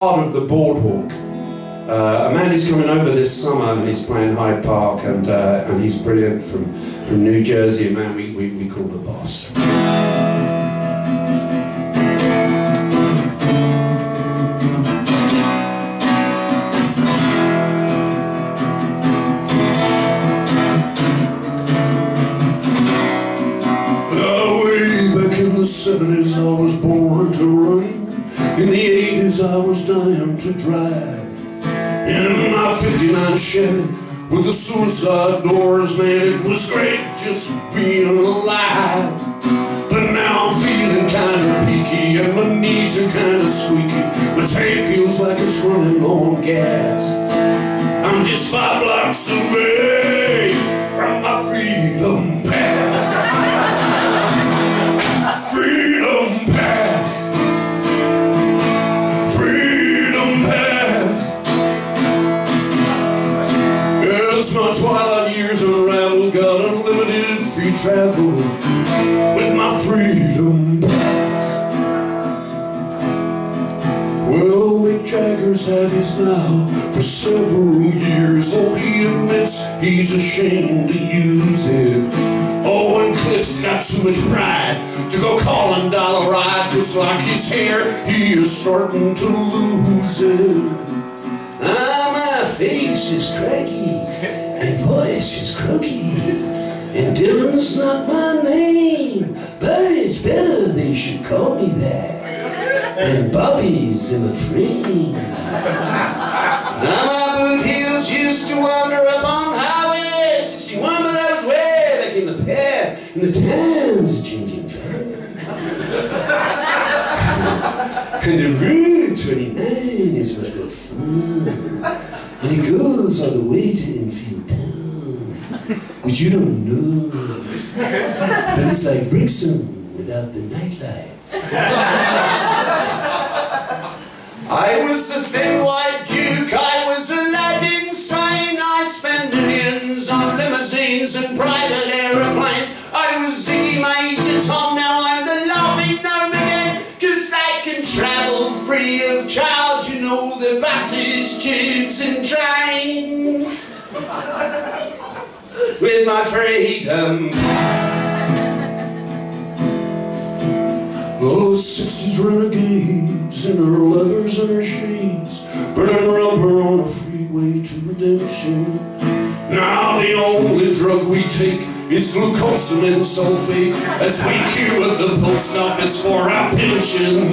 part of the boardwalk. Uh, a man who's coming over this summer and he's playing Hyde Park and, uh, and he's brilliant from, from New Jersey, a man we, we, we call the boss. Uh, way back in the 70s I was born to run in the 80s I was dying to drive In my 59 Chevy with the suicide doors Man, it was great just being alive. But now I'm feeling kinda peaky And my knees are kinda squeaky. My tank feels like it's running on gas. I'm just five blocks away years unraveled, got unlimited free travel with my freedom pass. Well, Mick Jagger's had his now for several years, though he admits he's ashamed to use it. Oh, and Cliff's got too much pride to go calling Dial-a-Ride, just like his hair, he is starting to lose it. Is croaky, and Dylan's not my name, but it's better they should call me that. And Bobby's in the frame. Now my boot heels used to wander up on Highway 61, but that was way back in the past, and the times changing fast. and the Route 29 is much more fun, and it goes all the way to Enfield Town, which you don't know, but it's like Brixton without the nightlife. I was a thin white Duke, I was a lad insane. I spent millions on limousines and private aeroplanes. I was Ziggy Major Tom, now I'm the laughing gnome again. Cause I can travel free of charge, you know, the buses, tubes and trains. With my freedom. Those 60s renegades in their leathers and their shades Burning rubber on the freeway to redemption. Now the only drug we take is glucosamine sulfate As we queue at the post office for our pension